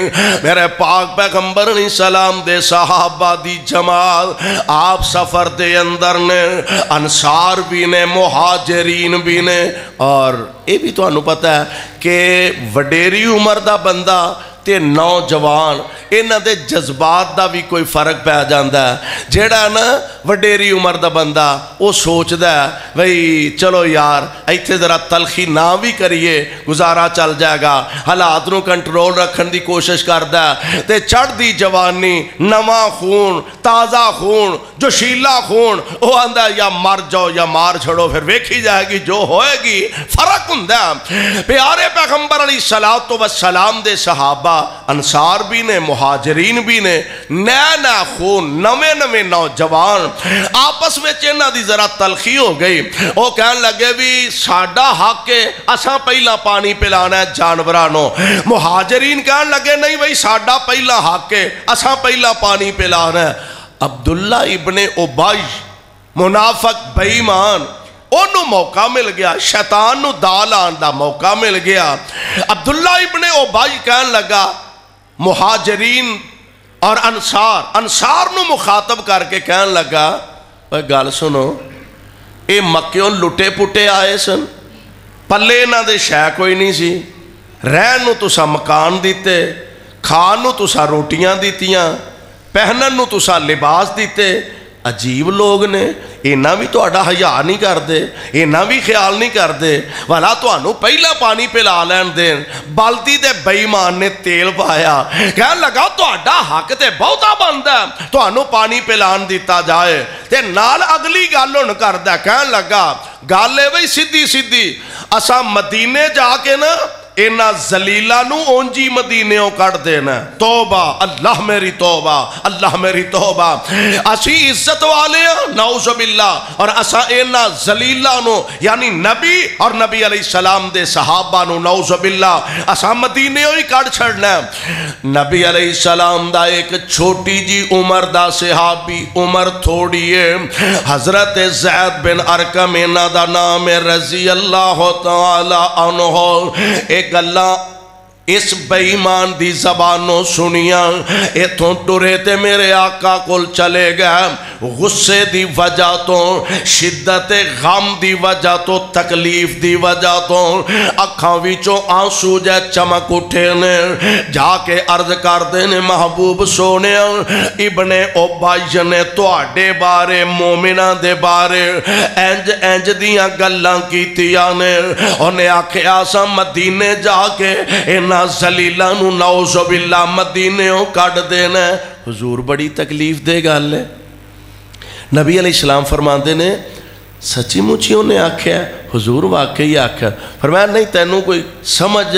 میرے پاک پیغمبر نے سلام دے صحابہ دی جمال آپ سفر دے اندر نے انسار بھی نے، مہاجرین بھی نے، اور اے بھی تو انہوں پتہ ہے کہ وڈیری عمر دا بندہ تے نوجوان، انہاں دے جذبات دا بھی کوئی فرق پہ جاندہ ہے۔ جیڑا نا وڈیری عمر دا بندہ او سوچ دا ہے بھئی چلو یار، ایتھے ذرا تلخی نہ بھی کریے، گزارا چل جائے گا۔ حالات نو کنٹرول رکھن دی کوشش کردہ ہے۔ تے چڑھ دی جوانی، نواں خون، تازہ خون، جو شیلہ خون، او اندہ یا مر جاؤ یا مار چھڑو، پھر ویکھی جائے گی، جو ہوئے گی، فرق اندہ ہے۔ پیارے پیغمبر علیہ الصلوۃ دے صحابہ صحابہ انصار بھی نے، مہاجرین بھی نے، نیا نیا خون، نوے نوے نوجوان آپس میں چینہ دی ذرا تلخی ہو گئی۔ وہ کہن لگے بھی ساڈا حق کے اساں پہلا پانی پلانا ہے جانورانوں مہاجرین کہن لگے نہیں بھئی ساڈا پہلا حق کے اساں پہلا پانی پلانا ہے۔ عبداللہ ابن عبائی منافق بےمان انہوں موقع مل گیا شیطان نو دال آن دا موقع مل گیا عبداللہ ابن عبائی کہن لگا مہاجرین اور انسار انصار نو مخاطب کر کے کہن لگا اے گال سنو اے مکیوں لٹے پٹے آئے سن پلے نہ دے شے کوئی نہیں سی رہن نو تسا مکان دیتے کھان نو تسا روٹیاں دیتیاں پہنن نو تسا لباس دیتے ਅਜੀਬ ਲੋਕ ਨੇ ਇਹਨਾਂ ਵੀ ਤੁਹਾਡਾ ਹਯਾ ਨਹੀਂ ਕਰਦੇ ਇਹਨਾਂ ਵੀ ਖਿਆਲ ਨਹੀਂ ਕਰਦੇ ਵਾਲਾ ਤੁਹਾਨੂੰ ਪਹਿਲਾਂ ਪਾਣੀ ਪਿਲਾ ਲੈਣ ਦੇਣ ਬਲਦੀ ਦੇ ਬੇਈਮਾਨ ਨੇ ਤੇਲ ਪਾਇਆ ਕਹਿਣ ਲੱਗਾ ਤੁਹਾਡਾ ਹੱਕ ਤੇ ਬਹੁਤਾ ਬਣਦਾ ਹੈ, ਤੁਹਾਨੂੰ ਪਾਣੀ ਪਿਲਾਣ ਦਿੱਤਾ ਜਾਏ ਤੇ ਨਾਲ ਅਗਲੀ ਗੱਲ ਹੁਣ ਕਰਦਾ ਕਹਿਣ ਲੱਗਾ ਗੱਲ ਇਹ ਬਈ ਸਿੱਧੀ ਸਿੱਧੀ ਅਸਾਂ ਮਦੀਨੇ ਜਾ ਕੇ ਨਾ اینا زلیلہ نو اونجی مدینےوں کٹ دینا توبہ، اللہ میری توبہ، اللہ میری توبہ۔ اسی عزت والے ہیں، نعوذ باللہ۔ اور اسا اینا زلیلہ نو یعنی نبی اور نبی علیہ السلام دے صحابہ نو، نعوذ باللہ۔ اسا مدینےوں ہی کٹ چھڑنا نبی علیہ السلام دا ایک چھوٹی جی عمر دا صحابی عمر تھوڑیے حضرت زید بن ارکم اینا دا نام رضی اللہ تعالی عنہ۔ ایک گلہ اس بیمان دی زبانوں سنیاں اتوں ٹورے تے میرے آقا کل چلے گئے۔ غصے دی وجہ تو، شدت غم دی وجہ تو، تکلیف دی وجہ تو۔ اکھاں ویچوں آنسو جے چمک اٹھے نے۔ جا کے عرض کر دینے محبوب سونے، ابن او اوبائی تو آڈے بارے مومنہ دے بارے۔ اینج اینج دیاں گلن کی تیانے انہیں آکھے آسا مدینے جا کے انہاں یہاں زلیلہ نو نعوذ باللہ مدینے ہوں کٹ دینا ہے۔ حضور بڑی تکلیف دے گا لے نبی علیہ السلام فرماندے نے، سچی موچیوں نے آکھا ہے، حضور واقعی آکھیا فرمایا، نہیں، تینوں کوئی سمجھ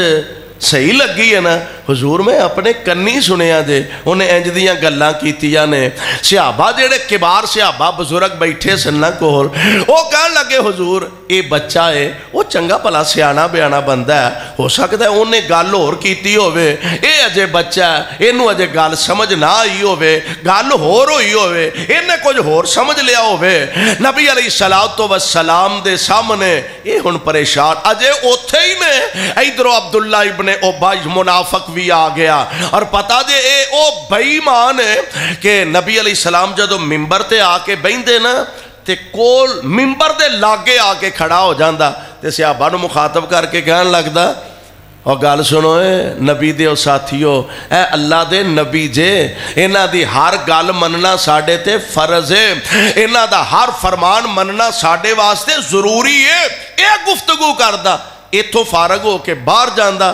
صحیح لگی ہے نا۔ حضور میں اپنے کنی سنیا جے انہیں انج دیاں گلاں کیتیاں نے۔ صحابہ جڑے کبار صحابہ بزرگ بیٹھے سننا کوہر وہ کہن لگے حضور، اے بچہ ہے وہ چنگا پلا سیانا بیانا بندہ ہے۔ ہو سکتا ہے انہیں گل اور کیتی ہوئے اے اجے بچہ ہے انہوں اجے گل سمجھ نہ آئی ہوئے گل ہور ہوئی ہوئے انہیں کچھ ہور سمجھ لیا ہوئے نبی علیہ السلام تو وسلام دے سامنے اے ہن پریشان۔ اجے اوتھے ہی نے ایدرو عبداللہ ابن عبائی منافق بھی آ گیا۔ اور پتا دے، اے، او بئی مان ہے کہ نبی علیہ السلام جدو ممبر تے آ کے بہن دے نا، تے کول ممبر دے لاغے آ کے کھڑا ہو جاندہ تے صحابہ نو مخاطب کر کے کہان لگ دا اور گال سنو اے، نبی دے او ساتھیو، اے اللہ دے نبی جے اینا دی ہر گال مننا ساڑے تے فرض ہے۔ انہاں دا ہر فرمان مننا ساڑے واسطے ضروری ہے۔ اے گفتگو کر دا اے تو فارغ ہو کے باہر جاندا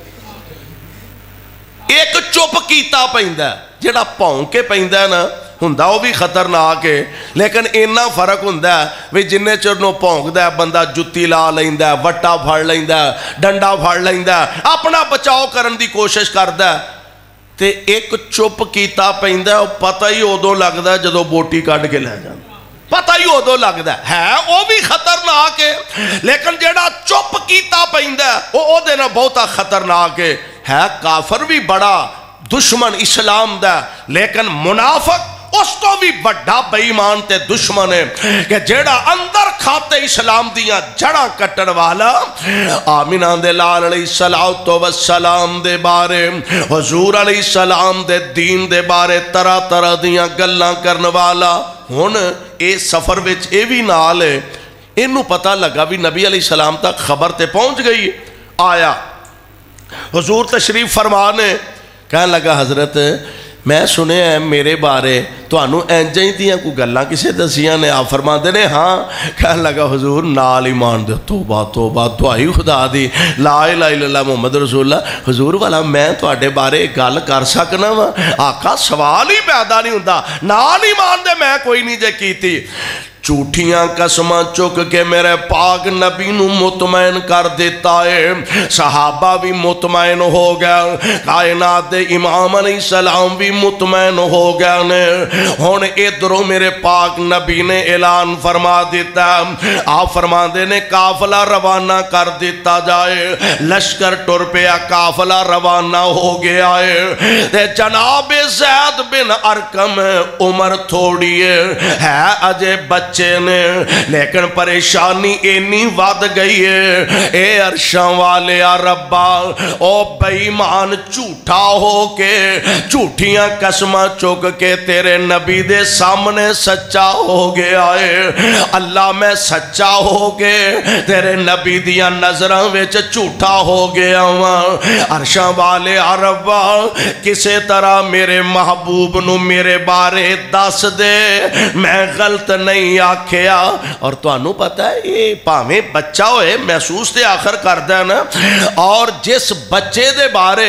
ایک چپ کیتا پہندا ہے جڑا پاؤں کے پہندا ہے نا، ہوندا او بھی خطرناک ہے۔ لیکن اینا فرق ہوندا ہے وی جننے چر نو پونکدا ہے، بندہ جُتی لا لیندا ہے، وٹا پھڑ لیندا ہے، ڈنڈا پھڑ لیندا ہے، اپنا بچاؤ کرن دی کوشش کردا ہے۔ تے ایک چپ کیتا پہندا ہے، پتہ ہی اودوں لگدا ہے جدو بوٹی کڈ کے لے جاندا پتہ ہی اودوں لگدا ہے۔ وہ بھی خطرناک ہے۔ لیکن جیڑا چپ کیتا پہندا ہے او اودے نال بہتا خطرناک ہے۔ ہے، کافر بھی بڑا، دشمن اسلام دا لیکن منافق اس تو بھی بڑا بیمان تے دشمن ہے کہ جیڑا اندر کھاتے اسلام دیاں جڑا کٹر والا، آمین آن دے لال علیہ السلام تو والسلام دے بارے، حضور علیہ السلام دے دین دے بارے ترہ ترہ دیاں گلاں کرن والا۔ ہون اے سفر ویچ اے بھی نال ہے انہوں پتہ لگا بھی نبی علیہ السلام تک خبر تے پہنچ گئی۔ آیا حضور تشریف فرمانے کہا لگا، حضرت، میں سنے ہیں میرے بارے تنوع اینجا ہی دیا کوئی گلہ کسی دسیاں نے؟ آپ فرما نے ہاں۔ کہا لگا، حضور نال ایمان دے، توبہ توبہ، دعائی خدا دی۔ لا الہ الا اللہ محمد رسول اللہ۔ حضور والا، میں تے بارے گل کر سکنا وا آقا، سوال ہی پیدا نہیں ہوں نال ایمان دے، میں کوئی نہیں جے کیتی۔ چوٹیاں قسمہ چک کے میرے پاک نبی نو مطمئن کر دیتا ہے۔ صحابہ بھی مطمئن ہو گیا، کائنات امام علیہ السلام بھی مطمئن ہو گیا نے۔ ہون ادھرو میرے پاک نبی نے اعلان فرما دیتا ہے آپ فرما دے نے کافلہ روانہ کر دیتا جائے۔ لشکر ٹرپیا کافلہ روانہ ہو گیا ہے۔ تے جناب زید بن ارکم، عمر تھوڑی ہے۔ اجے بچ بچے نے لیکن پریشانی اینی واد گئی ہے اے عرشان والے ربا او بےمان جھوٹا ہو کے جھوٹیاں قسمہ چک کے تیرے نبی دے سامنے سچا ہو گیا ہے اللہ میں سچا ہو گے تیرے نبی دیاں نظرہ ویچ جھوٹا ہو گیا ہوں عرشان والے ربا کسے طرح میرے محبوب نو میرے بارے دس دے میں غلط نہیں ਆਖਿਆ ਔਰ ਤੁਹਾਨੂੰ ਪਤਾ ਹੈ ਇਹ ਭਾਵੇਂ ਬੱਚਾ ਹੋਏ ਮਹਿਸੂਸ ਤੇ ਆਖਰ ਕਰਦਾ ਹੈ ਨਾ ਔਰ ਜਿਸ ਬੱਚੇ ਦੇ ਬਾਰੇ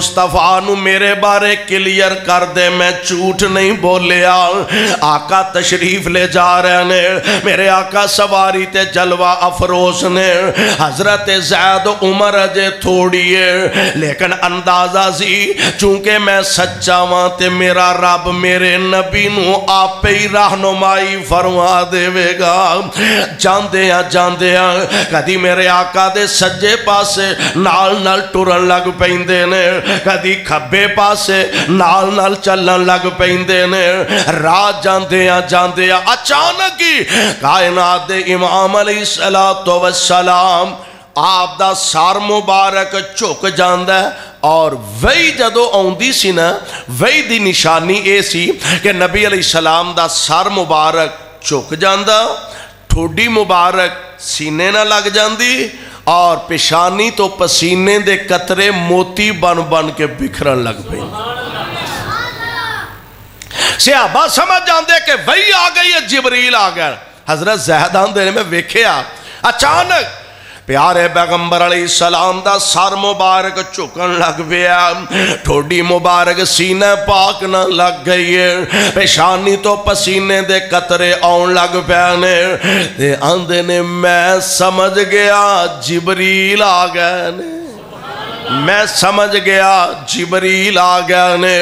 مصطفیٰ نو میرے بارے کلیر کر دے، میں جھوٹ نہیں بولیا۔ آقا تشریف لے جا رہے نے، میرے آقا سواری تے جلوہ افروز نے۔ حضرت زید عمر جے تھوڑیے لیکن اندازہ زی، چونکہ میں سچا ماں تے میرا رب میرے نبی نو آپ پہ ہی رہنمائی فرما دے وے گا۔ جان جاندے ہاں جاندے ہاں کدی میرے آقا دے سجے پاسے نال نال ٹورن لگ پیندے نے۔ کدی کھبے پاسے نال نال چلن لگ پیندے نے راہ جاندے آ جاندے آ اچانکی کائنات امام علیہ السلام آپ دا سار مبارک چک جاندہ ہے اور وہی جدو آندی سی نا وہی دی نشانی اے سی کہ نبی علیہ السلام دا سار مبارک چک جاندہ تھوڑی مبارک سینے نہ لگ جاندی اور پیشانی تو پسینے دے کترے موتی بن بن کے بکھرن لگ پئی۔ صحابہ سمجھ جاندے کہ وہی آ گئی ہے، جبریل آ گیا۔ حضرت زہدان دینے میں ویکھے آ اچانک پیارے پیغمبر علیہ السلام دا سار مبارک چکن لگ بیا ٹھوڑی مبارک سینہ پاک نہ لگ گئی ہے پیشانی تو پسینے دے کترے آن لگ پیانے تے آندے نے میں سمجھ گیا جبریل آ نے میں سمجھ گیا، جبریل آ گیا نے۔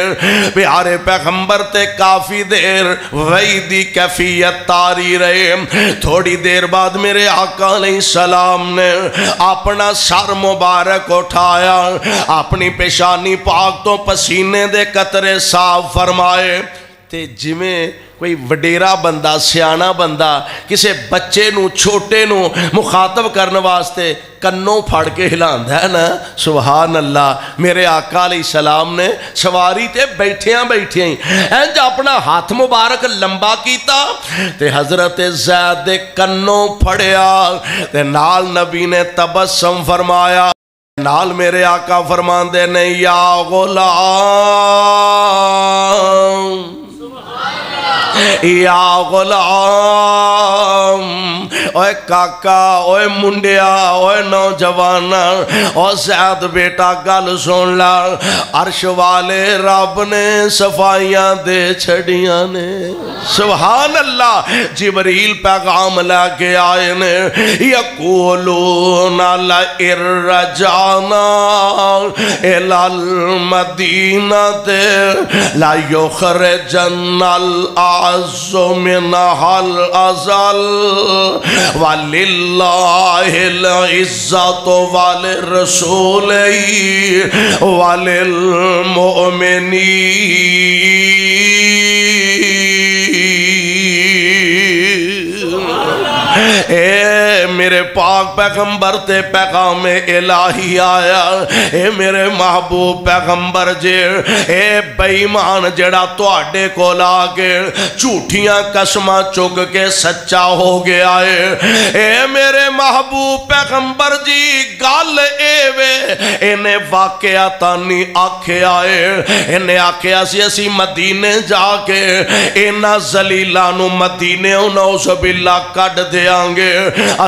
پیارے پیغمبر تے کافی دیر ویدی کیفیت تاری رہے۔ تھوڑی دیر بعد میرے آقا علیہ السلام نے اپنا سر مبارک اٹھایا۔ اپنی پیشانی پاک تو پسینے دے کترے صاف فرمائے۔ تے جمیں کوئی وڈیرا بندہ سیاح بندہ کسے بچے نو چھوٹے نو مخاطب کرنے واسطے کنوں پھڑ کے ہلا ہے نا سبحان اللہ میرے آقا علیہ السلام نے سواری تے بیٹھیاں بیٹھیاں اینج اپنا ہاتھ مبارک لمبا کیتا تے حضرت زید کنوں پھڑیا تے نال نبی نے تبسم فرمایا نال میرے آقا فرماندے نہیں یا غلام یا غلام. اوے کاکا اوے منڈیا اوے نوجوان او زیاد بیٹا گل سون لا۔ عرش والے رب نے صفائیاں دے چھڑیاں نے۔ سبحان اللہ، جبریل پیغام لے کے آئے نے۔ یقولون لئرجانا الالمدینہ دے۔ لائیو خرجن العزو منہ العزا۔ الجلال وللہ العزت والرسول وللمؤمنین اے میرے پاک پیغمبر تے پیغام الہی آیا۔ اے میرے محبوب پیغمبر جے، اے بےمان جڑا تواڈے کول کو کے چوٹیاں قسماں چک کے سچا ہو گیا ہے اے میرے محبوب پیغمبر جی گال اے وے انہیں واقعہ تانی آکھے آئے انہیں آکھے آسی اسی مدینے جا کے، اینا زلیلانو مدینے انہوں سب اللہ کٹ دیاں گے۔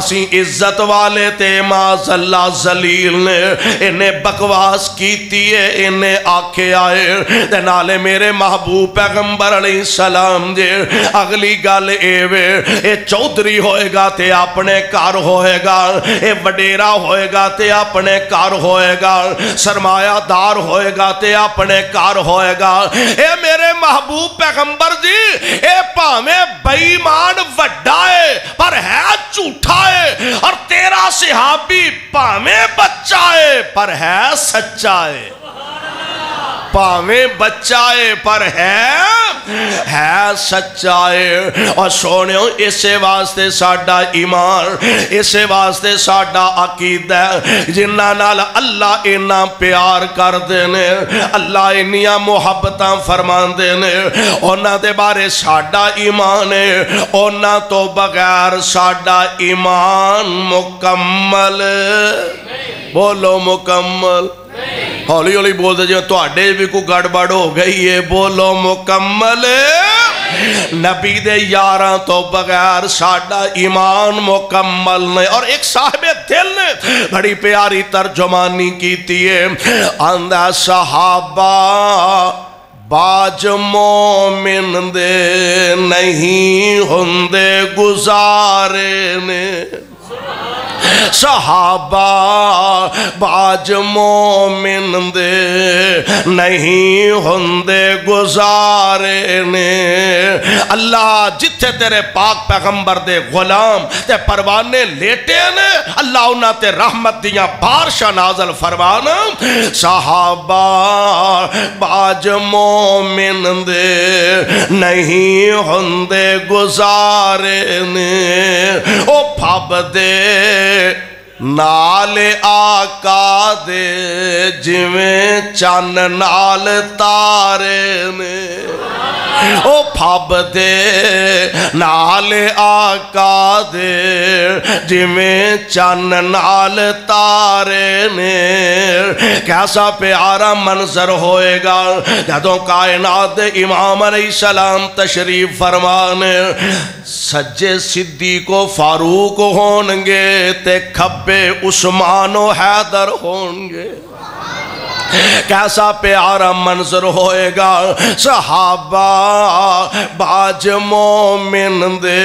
اسی عزت والے تے ماز اللہ زلیل نے انہیں بکواس کیتی ہے، انہیں آکھے آئے تے میرے محبوب پیغمبر علیہ السلام دے اگلی گل ایوے اے چودری ہوئے گا تے اپنے کار ہوئے گا، اے وڈیرا ہوئے گا تے اپنے کار ہوئے گا، سرمایہ دار ہوئے گا تے اپنے کار ہوئے گا۔ اے میرے محبوب پیغمبر جی اے پامے بےمان وڈائے پر ہے چھوٹھائے ہے اور تیرا صحابی پامے بچہ ہے پر ہے سچا ہے پاویں بچائے پر ہے ہے سچائے۔ اور سونے اسے واسطے ساڑھا ایمان، اسے واسطے ساڑھا عقید ہے۔ جنہ نال اللہ انہا پیار کر دینے اللہ انہیا محبتاں فرمان دینے انہا دے بارے ساڑھا ایمان ہے۔ انہا تو بغیر ساڑھا ایمان مکمل۔ بولو مکمل۔ ਹੌਲੀ ਹੌਲੀ ਬੋਲਦੇ ਜਿਵੇਂ ਤੁਹਾਡੇ ਵੀ ਕੋਈ ਗੜਬੜ ਹੋ ਗਈ ਏ ਬੋਲੋ ਮੁਕੰਮਲ ਨਬੀ ਦੇ ਯਾਰਾਂ ਤੋਂ ਬਗੈਰ ਸਾਡਾ ਈਮਾਨ ਮੁਕੰਮਲ ਨਹੀਂ ਔਰ ਇੱਕ ਸਾਹਿਬੇ ਦਿਲ ਨੇ ਬੜੀ ਪਿਆਰੀ ਤਰਜਮਾਨੀ ਕੀਤੀ ਏ ਆਂਦਾ ਸਹਾਬਾ ਬਾਜ ਮੋਮਿਨ ਦੇ ਨਹੀਂ ਹੁੰਦੇ ਗੁਜ਼ਾਰੇ ਨੇ صحابہ باج مومن دے نہیں ہندے گزارے نے۔ اللہ جتے تیرے پاک پیغمبر دے غلام تے پروانے لیٹے نے، اللہ انہاں تے رحمت دیا بارشا نازل فرمانا۔ صحابہ باج مومن دے نہیں ہندے گزارے نے۔ او ਫੱਬ ਦੇ ਨਾਲ ਆਕਾ ਦੇ ਜਿਵੇਂ ਚੰਨ ਨਾਲ ਤਾਰੇ ਨੇ। او پھاب دے، نال آقا دے۔ جمیں چند نال تارے نے کیسا پیارا منظر ہوئے گا۔ جدو کائنات امام علیہ السلام تشریف فرمانے، سجے صدی کو فاروق ہونگے تے کھبے عثمان و حیدر ہونگے۔ کیسا پیارا منظر ہوئے گا؟ صحابہ باج مومن دے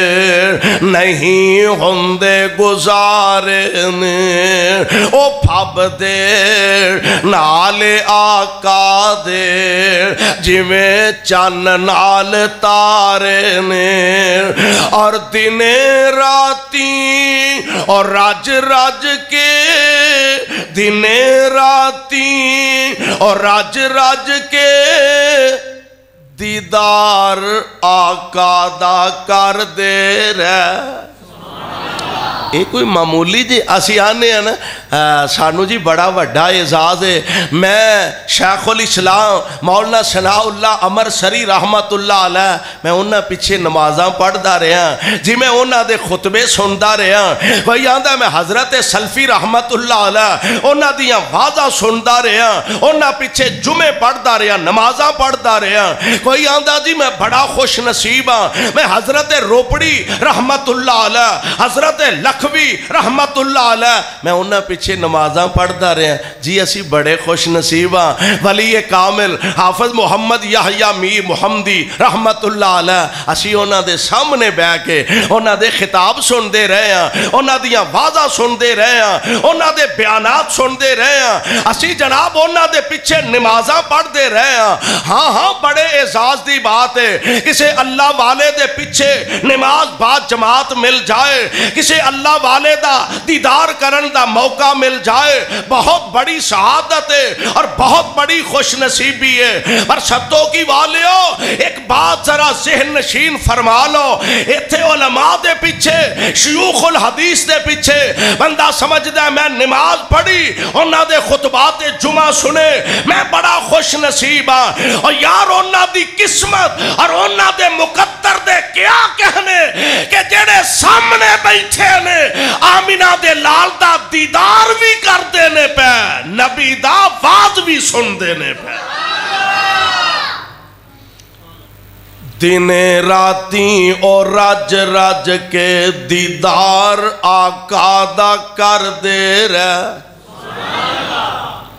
نہیں ہوندے گزارنے او پھاب دے نال آقا دے۔ جویں چان نال تارے نے۔ اور دن راتی اور راج راج کے دنیں راتی اور راج راج کے دیدار آقا دا کر دے رہے۔ یہ کوئی معمولی جی اسی آنے ہیں نا سانو جی بڑا وڈا اعزاز ہے میں شیخ الاسلام مولانا ثناء اللہ امر سری رحمت اللہ علیہ میں انہاں پیچھے نمازاں پڑھدا رہا جی میں انہاں دے خطبے سندا رہا کوئی آندا میں حضرت سلفی رحمت اللہ علیہ انہاں دیاں واضح سندا رہا انہاں پیچھے جمعے پڑھدا رہا نمازاں پڑھدا رہا کوئی آندا جی میں بڑا خوش نصیب ہاں میں حضرت روپڑی رحمت اللہ علیہ حضرت لکھوی رحمت اللہ علیہ۔ میں انہاں پیچھے نمازاں پڑھدا رہا جی اسی بڑے خوش نصیب ہاں۔ ولی کامل، حافظ محمد یحییٰ میر محمدی رحمت اللہ علیہ۔ اسی انہاں دے سامنے بہ کے انہاں دے خطاب سن دے رہے ہیں انہاں دیاں واضح سن دے رہے ہیں انہاں دے بیانات سن دے رہے ہیں اسی جناب انہاں دے پیچھے نمازاں پڑھ دے رہے ہیں ہاں ہاں بڑے اعزاز دی بات ہے۔ کسے اللہ والے دے پیچھے نماز بعد جماعت مل جائے۔ کسے اللہ اللہ والے دا دیدار کرن دا موقع مل جائے۔ بہت بڑی شہادت ہے اور بہت بڑی خوش نصیبی ہے۔ پر شدوں کی والیو، ایک بات ذرا ذہن نشین فرما لو۔ ایتھے علماء دے پیچھے، شیوخ الحدیث دے پیچھے، بندہ سمجھ دے میں نماز پڑھی، انہاں دے خطبات جمعہ سنے۔ میں بڑا خوش نصیب ہاں۔ اور یار، انہاں دی قسمت اور انہاں دے مقدر دے کیا کہنے کہ جڑے سامنے بیٹھے نے آمینہ دے لال دا دیدار بھی کر دینے پہ، نبی دا واز بھی سن دینے پہ۔ دن راتی اور راج راج کے دیدار آقا دا کر دے رہے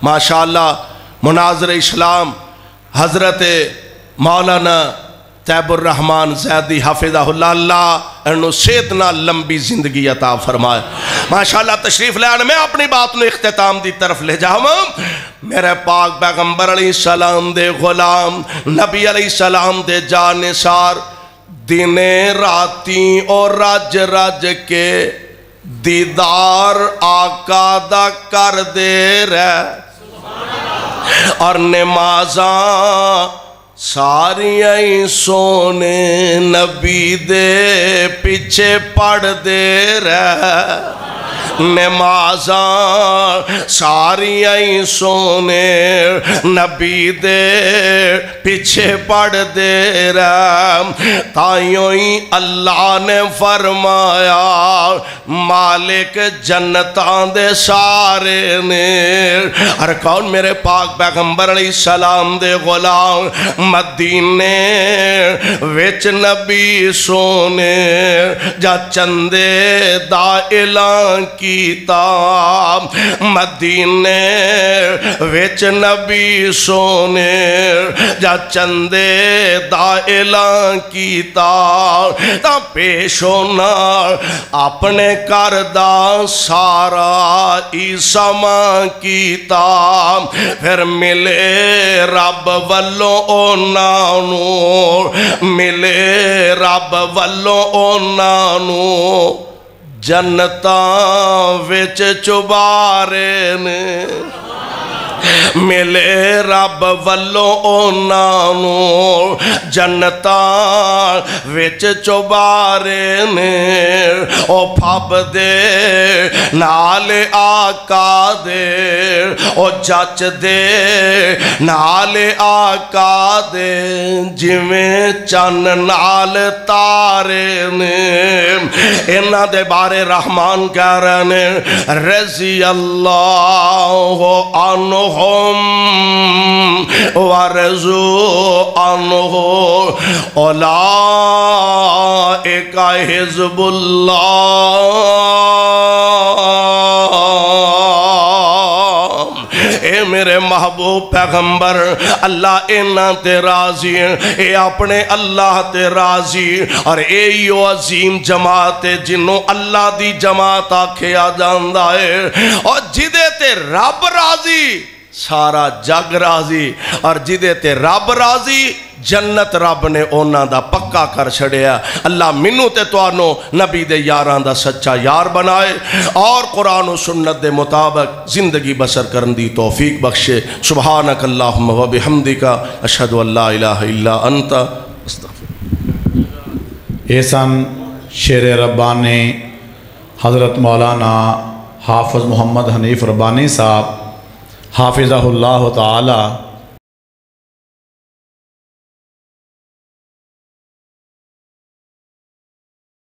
ماشاءاللہ، مناظر اسلام، حضرت مولانا تیب الرحمن زیدی حافظہ اللہ اللہ، انہوں سیتنا لمبی زندگی عطا فرمائے ماشاءاللہ تشریف لے آنے میں اپنی بات نے اختتام دی طرف لے جاؤں۔ میرے پاک بیغمبر علیہ السلام دے غلام، نبی علیہ السلام دے جانسار دن راتی اور راج راج کے دیدار آقا دا کر دے رہے۔ اور نمازاں ساری آئی سونے نبی دے پیچھے پڑھ دے رہے نمازاں ساری آئی سونے نبی دے پیچھے پڑھ دے رہے تائیوں ہی اللہ نے فرمایا مالک جنتان دے سارے نے اور کون میرے پاک پیغمبر علیہ السلام دے غلام مدینے وچ نبی سونے جا چندے دا اعلان کیتا۔ مدینے وچ نبی سونے جا چندے دا اعلان کیتا۔ تا پیش ہونا اپنے کردہ سارا عیسیٰ ماں کیتا۔ پھر ملے رب والوں اونا ملے رب والوں اونا نو جنتاں وچ چبارے نے ملے رب والوں اونا نو جنتاں وچ چوبارے نے۔ او پھب دے، نال آقا دے۔ او جچ دے، نال آقا دے۔ جویں چن نال تارے نے۔ انہ دے بارے رحمان کہہ رہے نے، رضی اللہ عنہم ورزو عنہ اولائک حزب اللہ۔ اے میرے محبوب پیغمبر، اللہ اینا تے راضی اے اپنے اللہ تے راضی اور اے یو عظیم جماعت ہے جنہوں اللہ دی جماعت آکھے آ جاندہ ہے۔ اور جدے تے رب راضی سارا جگ راضی اور جدے تے رب راضی، جنت رب نے اونا دا پکا کر چھڑیا۔ اللہ منو تے توانو نبی دے یاران دا سچا یار بنائے اور قرآن و سنت دے مطابق زندگی بسر کرن دی توفیق بخشے۔ سبحانک اللہم و بحمدکا اشہدو اللہ الہ الا انتا استغفر یہ سن شیر ربانی حضرت مولانا حافظ محمد حنیف ربانی صاحب حافظہ اللہ تعالی